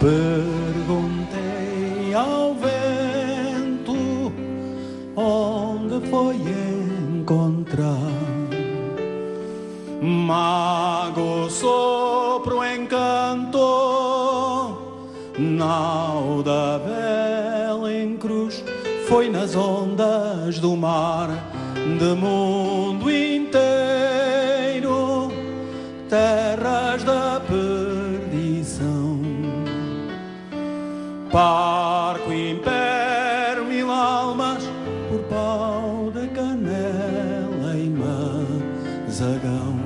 Perguntei ao vento onde foi encontrar. Mago sopro encanto Nau da vela em cruz Foi nas ondas do mar De mundo inteiro Terras da perdição Parco mil almas Por pau de canela e mazagão.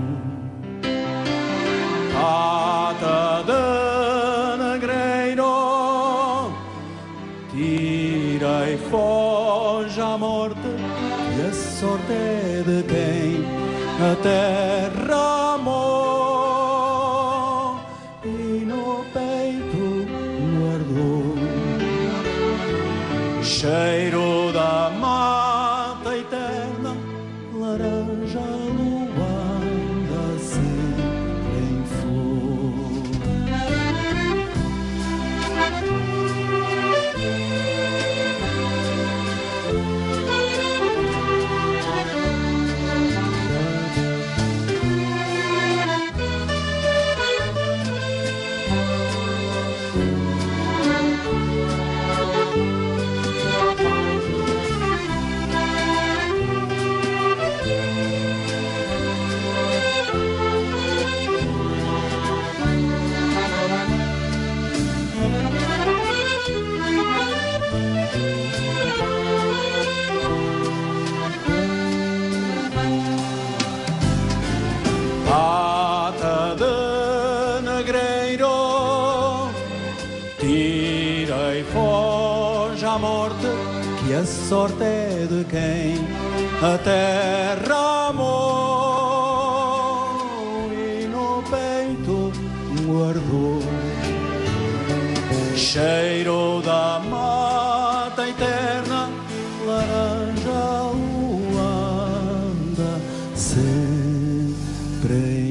Pata de negreiro Tirei foge à morte E a sorte é de quem a terra Cheiro morte, que a sorte é de quem a terra amou e no peito guardou. Cheiro da mata eterna, laranja luanda, sempre.